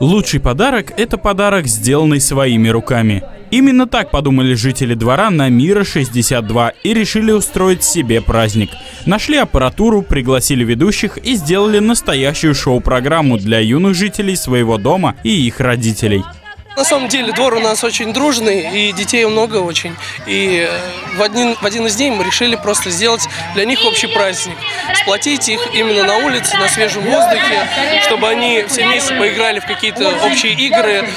Лучший подарок – это подарок, сделанный своими руками. Именно так подумали жители двора на Мира 62 и решили устроить себе праздник. Нашли аппаратуру, пригласили ведущих и сделали настоящую шоу-программу для юных жителей своего дома и их родителей. На самом деле двор у нас очень дружный, и детей много очень. И э, в один, в один из дней мы решили просто сделать для них общий праздник. Сплотить их именно на улице, на свежем воздухе, чтобы они все вместе поиграли в какие-то общие игры,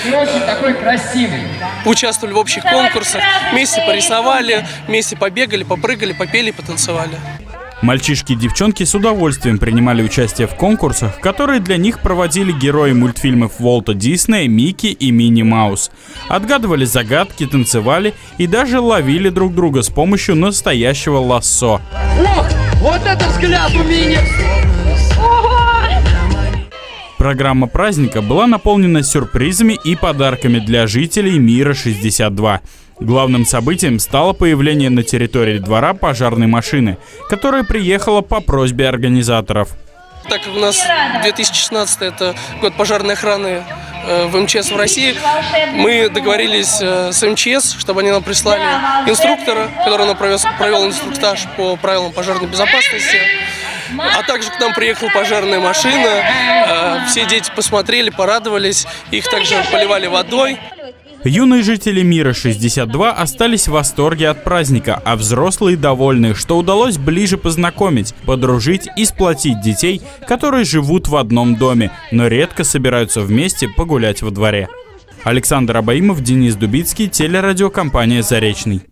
участвовали в общих конкурсах, вместе порисовали, вместе побегали, попрыгали, попели, потанцевали. Мальчишки и девчонки с удовольствием принимали участие в конкурсах, которые для них проводили герои мультфильмов Волта Диснея, Микки и Мини Маус. Отгадывали загадки, танцевали и даже ловили друг друга с помощью настоящего лассо. Ох, вот это взгляд у меня! Программа праздника была наполнена сюрпризами и подарками для жителей Мира 62. Главным событием стало появление на территории двора пожарной машины, которая приехала по просьбе организаторов. Так как у нас 2016 это год пожарной охраны э, в МЧС в России, мы договорились э, с МЧС, чтобы они нам прислали инструктора, который нам провез, провел инструктаж по правилам пожарной безопасности. А также к нам приехала пожарная машина. Э, все дети посмотрели, порадовались. Их также поливали водой. Юные жители мира 62 остались в восторге от праздника, а взрослые довольны, что удалось ближе познакомить, подружить и сплотить детей, которые живут в одном доме, но редко собираются вместе погулять во дворе. Александр Абаимов, Денис Дубицкий, телерадиокомпания «Заречный».